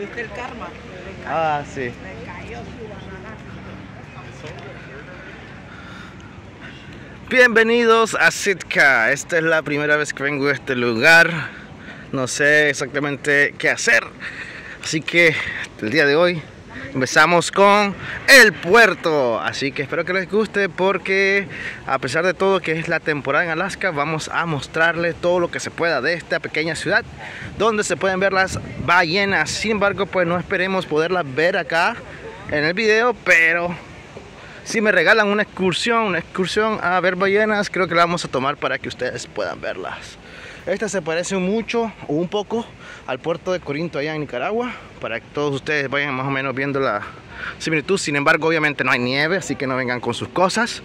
¿Viste el karma? Ah, sí. Le cayó su banana. Bienvenidos a Sitka. Esta es la primera vez que vengo a este lugar. No sé exactamente qué hacer. Así que el día de hoy empezamos con el puerto. Así que espero que les guste porque a pesar de todo que es la temporada en Alaska, vamos a mostrarles todo lo que se pueda de esta pequeña ciudad donde se pueden ver las ballenas. Sin embargo, pues no esperemos poderlas ver acá en el video, pero si me regalan una excursión, una excursión a ver ballenas, creo que la vamos a tomar para que ustedes puedan verlas. Esta se parece mucho o un poco al puerto de Corinto allá en Nicaragua, para que todos ustedes vayan más o menos viendo la similitud. Sin embargo, obviamente no hay nieve, así que no vengan con sus cosas.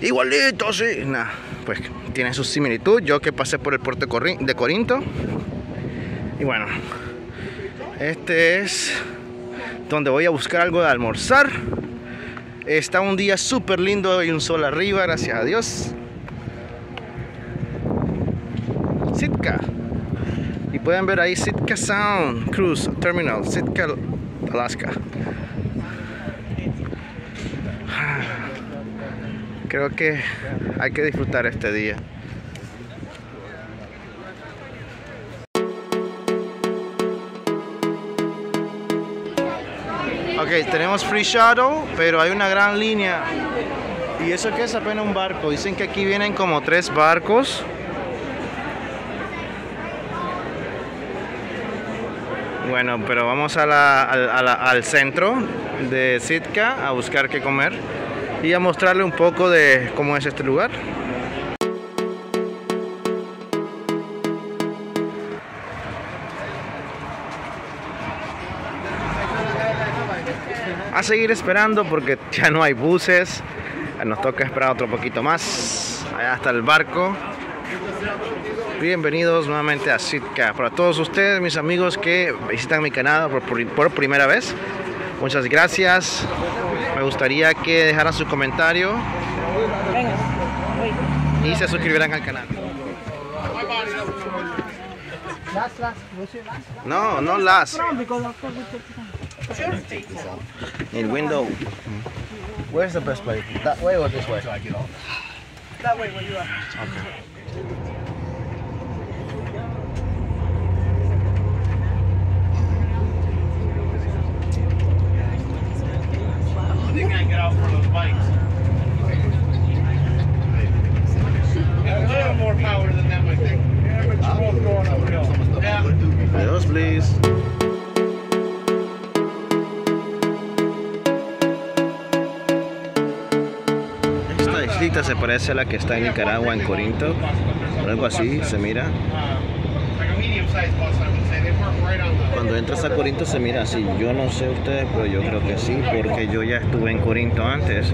Igualito, sí. Nah, pues tiene su similitud. Yo que pasé por el puerto de Corinto. Y bueno, este es donde voy a buscar algo de almorzar. Está un día súper lindo y un sol arriba, gracias a Dios. Sitka. Y pueden ver ahí Sitka Sound Cruise Terminal, Sitka, Alaska. Creo que hay que disfrutar este día. Ok, tenemos free shuttle, pero hay una gran línea. Y eso que es apenas un barco. Dicen que aquí vienen como tres barcos. Bueno, pero vamos a la- al, centro de Sitka a buscar qué comer y a mostrarle un poco de cómo es este lugar. A seguir esperando porque ya no hay buses. Nos toca esperar otro poquito más. Allá está el barco. Bienvenidos nuevamente a Sitka. Para todos ustedes, mis amigos que visitan mi canal por, por- por primera vez, muchas gracias. Me gustaría que dejaran su comentario y se suscribieran al canal. No, no las. El window. Where's the best place? That way or this way? That way where you are. Thank you. Se parece a la que está en Nicaragua, en Corinto. Algo así, se mira. Cuando entras a Corinto se mira así. Yo no sé ustedes, pero yo creo que sí, porque yo ya estuve en Corinto antes.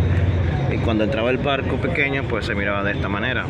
Y cuando entraba el barco pequeño, pues se miraba de esta manera.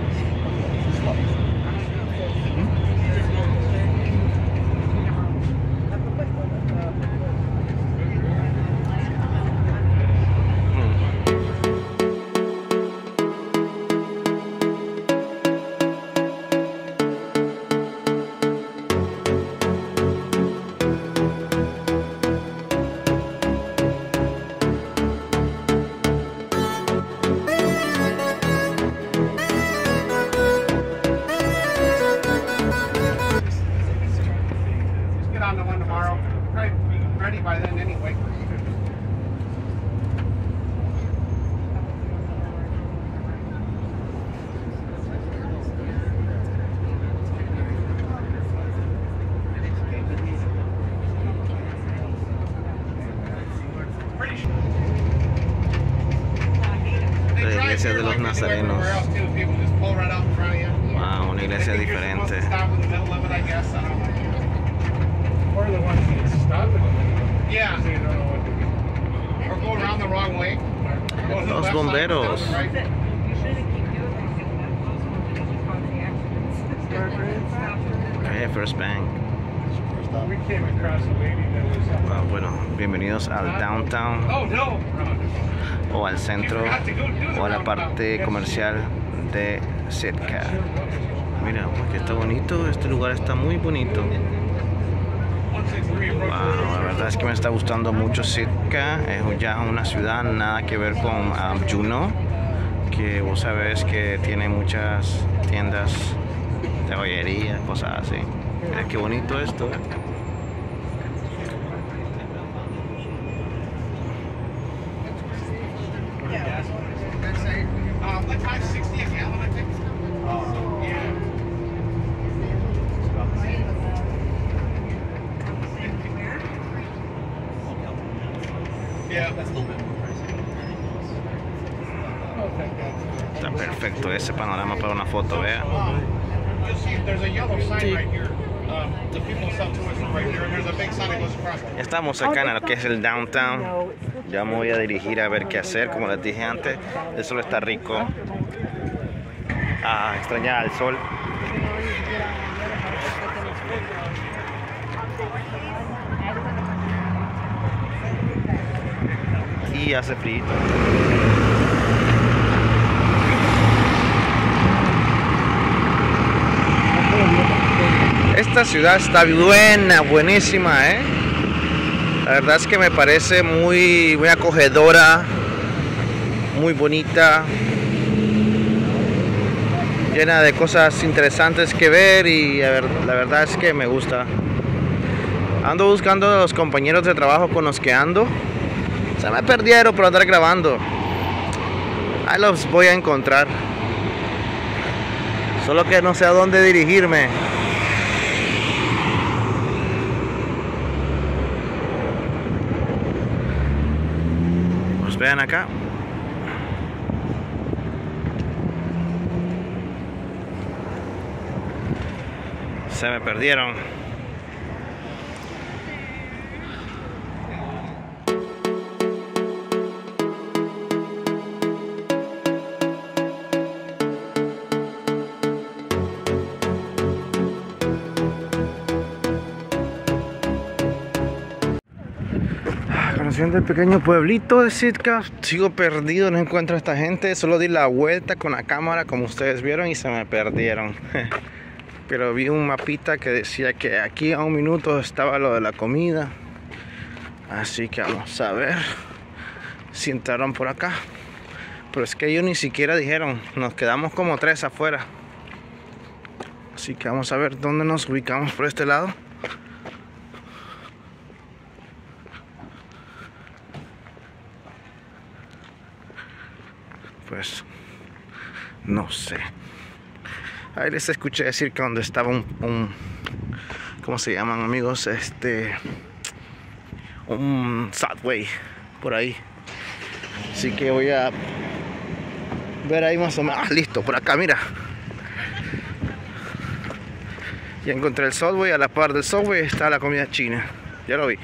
Because that close one because you cause the accidents. Okay, First Bank. We came across a lady that was up Ah, bueno, bienvenidos al downtown Oh, no. O al centro o a la parte comercial de Sitka. Mira, porque está bonito, este lugar está muy bonito. 163 approach. Wow. verdad es que me está gustando mucho Sitka. Es ya una ciudad nada que ver con um, Juneau, que vos sabés que tiene muchas tiendas de joyería, cosas así. Mira qué bonito esto. eh. A big sign that goes across. Ya estamos acá en lo que es el downtown. Ya me voy a dirigir a ver qué hacer, como les dije antes. El sol está rico. Ah, extrañaba el sol. Y hace frío. Esta ciudad está buena, buenísima, ¿eh? La verdad es que me parece muy, muy acogedora, muy bonita, llena de cosas interesantes que ver y la verdad es que me gusta. Ando buscando a los compañeros de trabajo con los que ando. Se me perdieron por andar grabando. Ahí los voy a encontrar. Solo que no sé a dónde dirigirme. Pues vean acá. Se me perdieron. Conociendo el pequeño pueblito de Sitka, sigo perdido, no encuentro a esta gente. Solo di la vuelta con la cámara, como ustedes vieron, y se me perdieron. Pero vi un mapita que decía que aquí a un minuto estaba lo de la comida. Así que vamos a ver si entraron por acá. Pero es que ellos ni siquiera dijeron, nos quedamos como tres afuera. Así que vamos a ver dónde nos ubicamos por este lado. Pues no sé. Ahí les escuché decir que donde estaba un, un ¿cómo se llaman amigos? Este un Subway por ahí. Así que voy a ver ahí más o menos. Ah, listo, por acá, mira. Ya encontré el Subway, a la par del Subway está la comida china. Ya lo vi.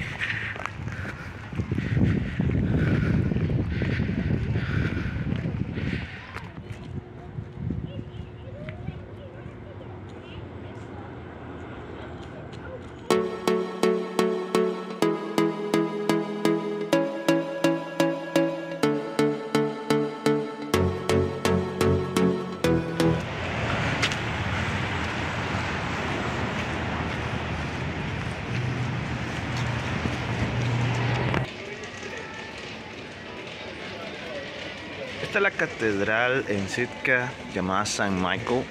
La catedral en Sitka llamada San Michael.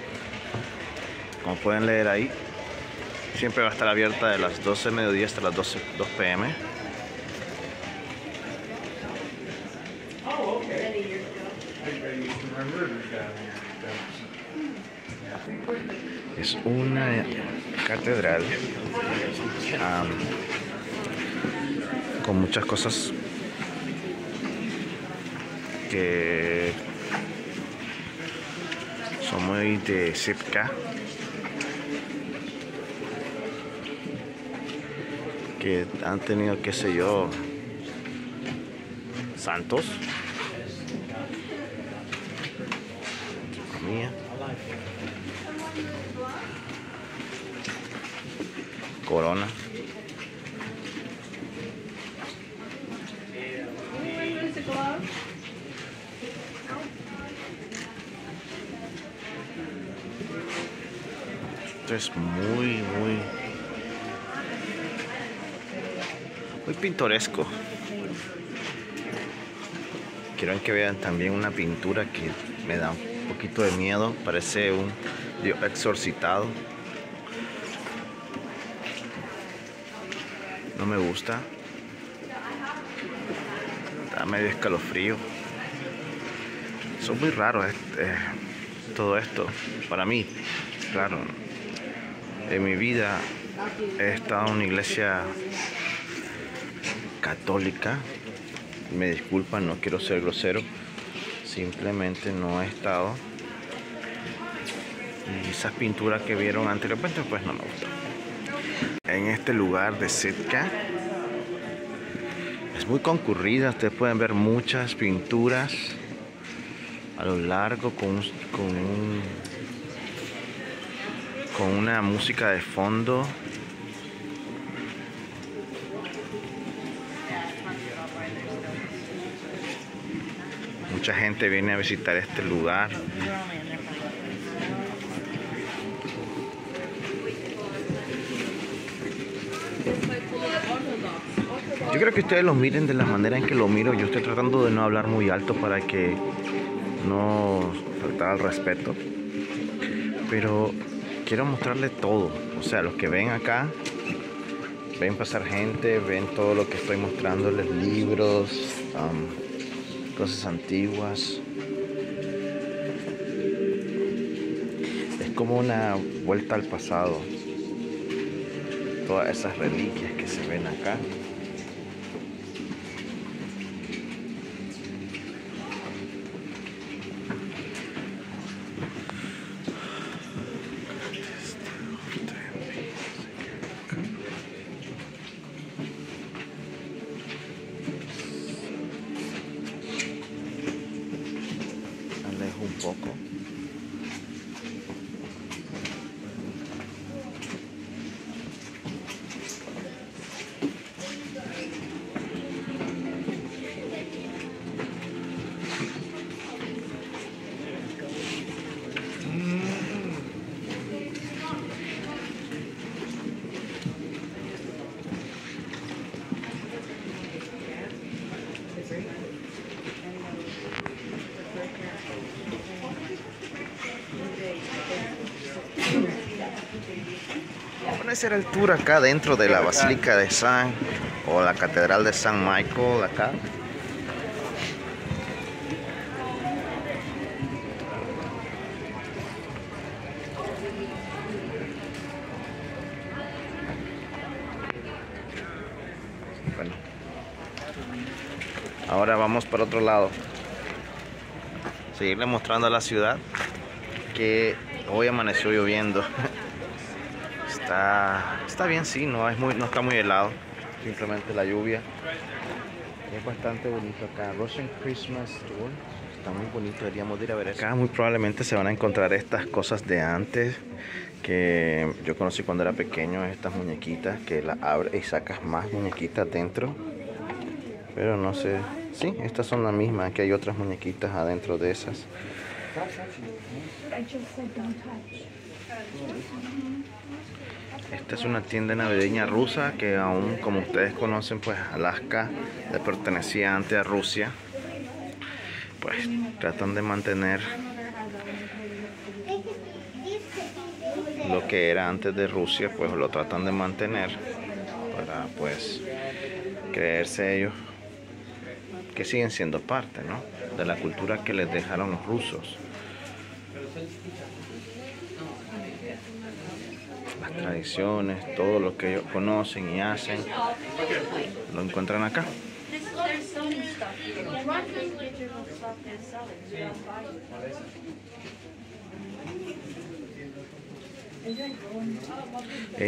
Como pueden leer ahí, siempre va a estar abierta de las 12 de mediodía hasta las 12, 2 pm. Es una catedral con muchas cosas que son de Sitka que han tenido qué sé yo santos Mía. corona Esto es muy, muy... muy pintoresco. Quiero que vean también una pintura que me da un poquito de miedo. Parece un Dios exorcitado. No me gusta. Da medio escalofrío. Son muy raros eh, todo esto. Para mí, claro. En mi vida he estado en una iglesia católica. Me disculpan, no quiero ser grosero. Simplemente no he estado. Y esas pinturas que vieron anteriormente, pues no me gustan. En este lugar de Sitka es muy concurrida. Ustedes pueden ver muchas pinturas a lo largo con, con, un, con una música de fondo. Mucha gente viene a visitar este lugar. Yo creo que ustedes lo miren de la manera en que lo miro. Yo estoy tratando de no hablar muy alto para que no faltar al respeto. Pero quiero mostrarles todo. O sea, los que ven acá, ven pasar gente, ven todo lo que estoy mostrándoles, libros, um, cosas antiguas. Es como una vuelta al pasado. Todas esas reliquias que se ven acá. Alejo un poco. Vamos a hacer el tour acá dentro de la Basílica de San o la Catedral de San Michael acá. Bueno. Ahora vamos para otro lado. Seguirle mostrando a la ciudad que hoy amaneció lloviendo. Está, está bien, sí, no, es muy, no está muy helado. Simplemente la lluvia. Es bastante bonito acá. Russian Christmas Tour. Está muy bonito, deberíamos de ir a ver acá. Muy probablemente se van a encontrar estas cosas de antes que yo conocí cuando era pequeño, estas muñequitas que la abres y sacas más muñequitas dentro. Pero no sé. Sí, estas son las mismas. Aquí hay otras muñequitas adentro de esas. Esta es una tienda navideña rusa que aún, como ustedes conocen, pues Alaska le pertenecía antes a Rusia. Pues tratan de mantener lo que era antes de Rusia, pues lo tratan de mantener para pues creerse ellos que siguen siendo parte, ¿no? De la cultura que les dejaron los rusos. Las tradiciones, todo lo que ellos conocen y hacen, lo encuentran acá.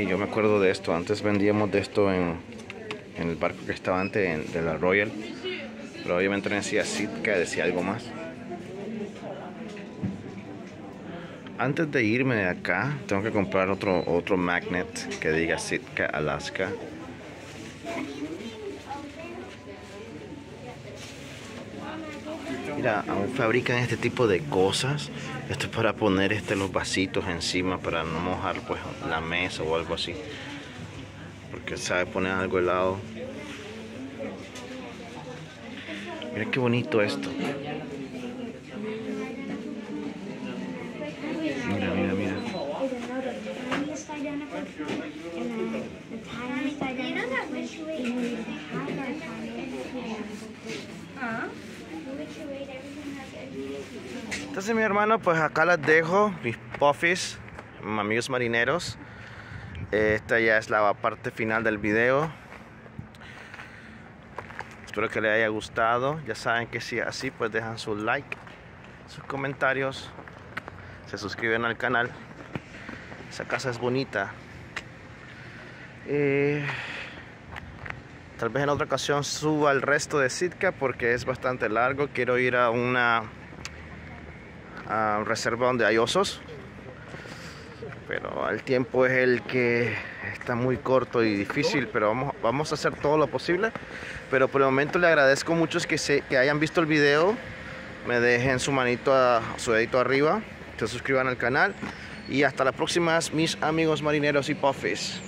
Yo me acuerdo de esto, antes vendíamos de esto en, en el barco que estaba antes en- de la Royal, pero obviamente no decía Sitka, decía algo más. Antes de irme de acá, tengo que comprar otro, otro magnet que diga Sitka, Alaska. Mira, aún fabrican este tipo de cosas. Esto es para poner este, los vasitos encima para no mojar pues, la mesa o algo así. Porque sabe poner algo helado. Mira qué bonito esto. Entonces mi hermano, pues acá las dejo, mis puffies, amigos marineros. Esta ya es la parte final del video. Espero que les haya gustado. Ya saben que si así, pues dejan su like, sus comentarios, se suscriben al canal. Esa casa es bonita. Eh, tal vez en otra ocasión suba el resto de Sitka porque es bastante largo. Quiero ir a una a reserva donde hay osos. Pero el tiempo es el que está muy corto y difícil, pero vamos, vamos a hacer todo lo posible. Pero por el momento le agradezco mucho que, se, que hayan visto el video. Me dejen su manito, a, su dedito arriba. Se suscriban al canal. Y hasta la próxima, mis amigos marineros y puffies.